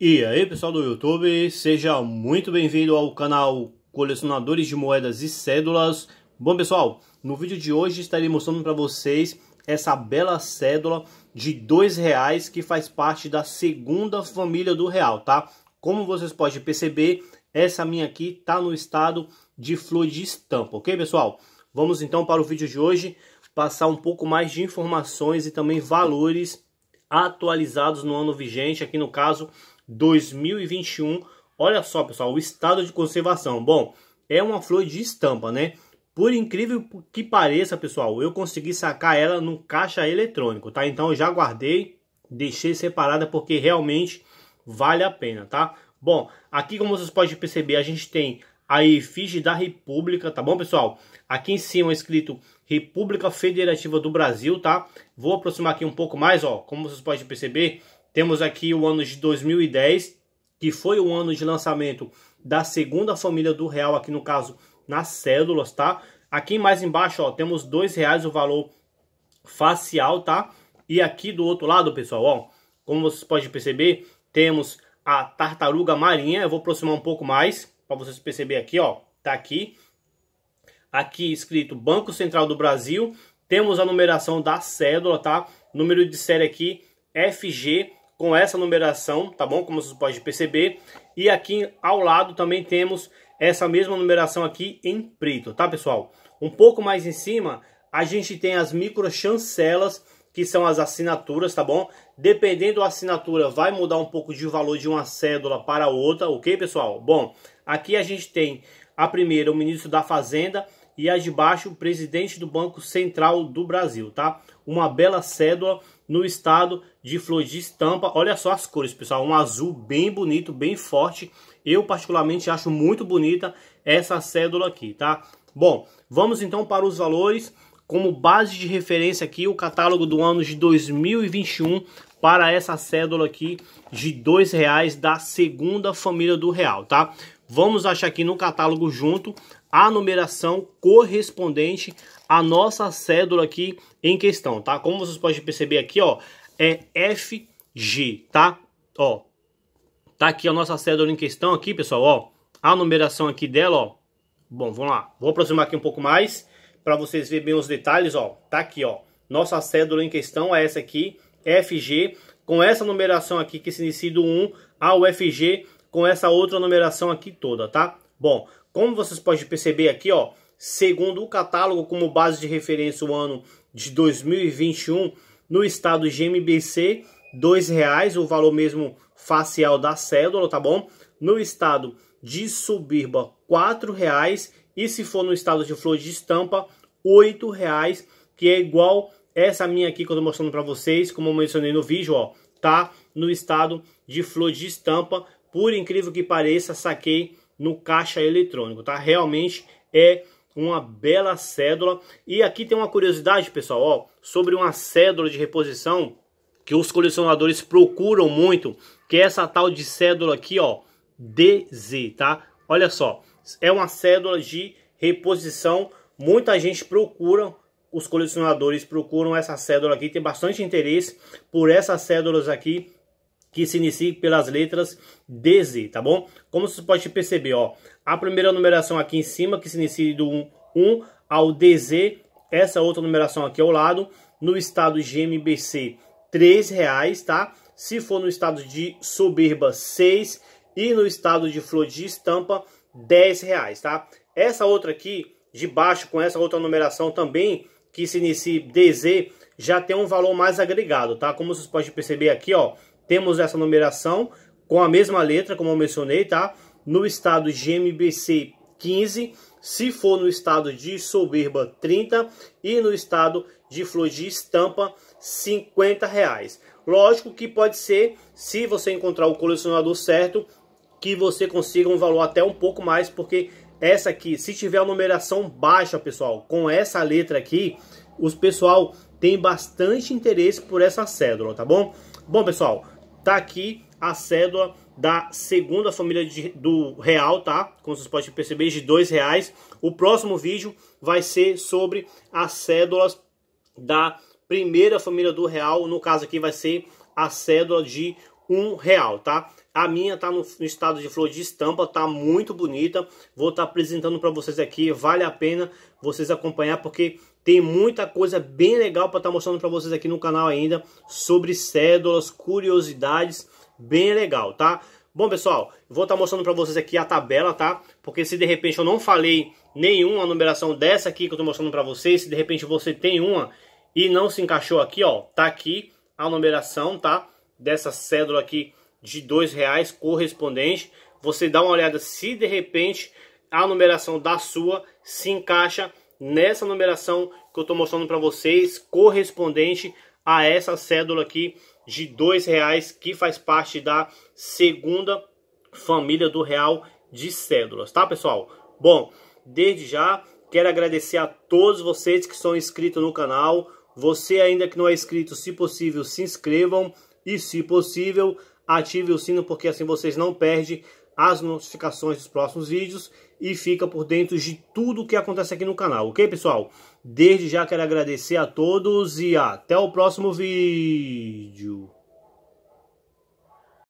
E aí pessoal do YouTube, seja muito bem-vindo ao canal Colecionadores de Moedas e Cédulas. Bom pessoal, no vídeo de hoje estarei mostrando para vocês essa bela cédula de dois reais que faz parte da segunda família do real, tá? Como vocês podem perceber, essa minha aqui tá no estado de flor de estampa, ok pessoal? Vamos então para o vídeo de hoje passar um pouco mais de informações e também valores atualizados no ano vigente, aqui no caso 2021. Olha só, pessoal, o estado de conservação. Bom, é uma flor de estampa, né? Por incrível que pareça, pessoal, eu consegui sacar ela no caixa eletrônico, tá? Então eu já guardei, deixei separada porque realmente vale a pena, tá? Bom, aqui como vocês podem perceber, a gente tem a efígie da República, tá bom, pessoal? Aqui em cima é escrito República Federativa do Brasil, tá? Vou aproximar aqui um pouco mais, ó. Como vocês podem perceber, temos aqui o ano de 2010, que foi o ano de lançamento da segunda família do real, aqui no caso, nas cédulas, tá? Aqui mais embaixo, ó, temos dois reais o valor facial, tá? E aqui do outro lado, pessoal, ó, como vocês podem perceber, temos a tartaruga marinha. Eu vou aproximar um pouco mais para vocês perceberem aqui, ó. Tá aqui. Aqui escrito Banco Central do Brasil. Temos a numeração da cédula, tá? Número de série aqui FG com essa numeração, tá bom? Como vocês podem perceber. E aqui ao lado também temos essa mesma numeração aqui em preto, tá, pessoal? Um pouco mais em cima, a gente tem as micro chancelas, que são as assinaturas, tá bom? Dependendo da assinatura, vai mudar um pouco de valor de uma cédula para outra, ok, pessoal? Bom, aqui a gente tem a primeira, o ministro da Fazenda, e a de baixo, presidente do Banco Central do Brasil, tá? Uma bela cédula no estado de flor de estampa. Olha só as cores, pessoal. Um azul bem bonito, bem forte. Eu particularmente acho muito bonita essa cédula aqui, tá? Bom, vamos então para os valores. Como base de referência aqui, o catálogo do ano de 2021 para essa cédula aqui de dois reais da segunda família do real, tá? Vamos achar aqui no catálogo junto a numeração correspondente à nossa cédula aqui em questão, tá? Como vocês podem perceber aqui, ó, é FG, tá? Ó, tá aqui a nossa cédula em questão aqui, pessoal, ó, a numeração aqui dela, ó. Bom, vamos lá. Vou aproximar aqui um pouco mais para vocês verem bem os detalhes, ó. Tá aqui, ó. Nossa cédula em questão é essa aqui, FG, com essa numeração aqui que se inicia do 1 ao FG, com essa outra numeração aqui toda, tá? Bom, como vocês podem perceber aqui, ó, segundo o catálogo como base de referência o ano de 2021, no estado de MBC, R$ reais o valor mesmo facial da cédula, tá bom? No estado de Subirba, R$ reais e se for no estado de Flor de Estampa, R$ reais, que é igual essa minha aqui que eu tô mostrando para vocês, como eu mencionei no vídeo, ó, tá no estado de Flor de Estampa, por incrível que pareça, saquei no caixa eletrônico, tá? Realmente é uma bela cédula. E aqui tem uma curiosidade, pessoal, ó, sobre uma cédula de reposição que os colecionadores procuram muito, que é essa tal de cédula aqui, ó, DZ, tá? Olha só, é uma cédula de reposição. Muita gente procura, os colecionadores procuram essa cédula aqui, tem bastante interesse por essas cédulas aqui que se inicia pelas letras DZ, tá bom? Como você pode perceber, ó, a primeira numeração aqui em cima, que se inicia do 1, 1 ao DZ, essa outra numeração aqui ao lado, no estado de MBC, R$ reais, tá? Se for no estado de Soberba, 6 e no estado de Flor de Estampa, 10 reais, tá? Essa outra aqui, de baixo, com essa outra numeração também, que se inicia DZ, já tem um valor mais agregado, tá? Como vocês podem perceber aqui, ó, temos essa numeração com a mesma letra, como eu mencionei, tá? No estado de MBC 15, se for no estado de Soberba 30 e no estado de Flor de Estampa 50 reais. Lógico que pode ser, se você encontrar o colecionador certo, que você consiga um valor até um pouco mais, porque essa aqui, se tiver a numeração baixa, pessoal, com essa letra aqui, os pessoal tem bastante interesse por essa cédula, tá bom? Bom, pessoal, Tá aqui a cédula da segunda família de, do real, tá? Como vocês podem perceber, de dois reais. O próximo vídeo vai ser sobre as cédulas da primeira família do real. No caso aqui vai ser a cédula de um real, tá? A minha tá no, estado de flor de estampa, tá muito bonita. Vou estar tá apresentando para vocês aqui, vale a pena vocês acompanhar porque tem muita coisa bem legal para estar tá mostrando para vocês aqui no canal ainda sobre cédulas, curiosidades, bem legal, tá? Bom, pessoal, vou estar tá mostrando para vocês aqui a tabela, tá? Porque se de repente eu não falei nenhuma numeração dessa aqui que eu tô mostrando para vocês, se de repente você tem uma e não se encaixou aqui, ó, tá aqui a numeração, tá? Dessa cédula aqui de dois reais correspondente. Você dá uma olhada se de repente a numeração da sua se encaixa nessa numeração que eu estou mostrando para vocês, correspondente a essa cédula aqui de dois reais que faz parte da segunda família do real de cédulas, tá pessoal? Bom, desde já quero agradecer a todos vocês que são inscritos no canal. Você ainda que não é inscrito, se possível, se inscrevam e se possível, ative o sino porque assim vocês não perdem as notificações dos próximos vídeos e fica por dentro de tudo que acontece aqui no canal, ok pessoal? Desde já quero agradecer a todos e até o próximo vídeo.